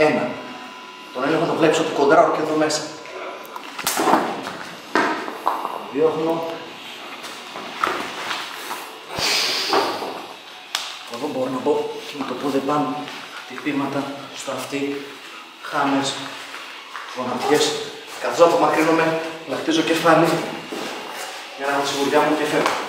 Ένα. Τον έλεγχο το βλέπεις ότι κοντράω και εδώ μέσα. Διώχνω. Εδώ μπορώ να μπω και με το πόδι πάνω. Τυπήματα στο αυτί, χάμες, γονατιές. Καθώς απομακρύνομαι, να χτίζω κεφάλι για να έχω τη σιγουριά μου και φεύγω.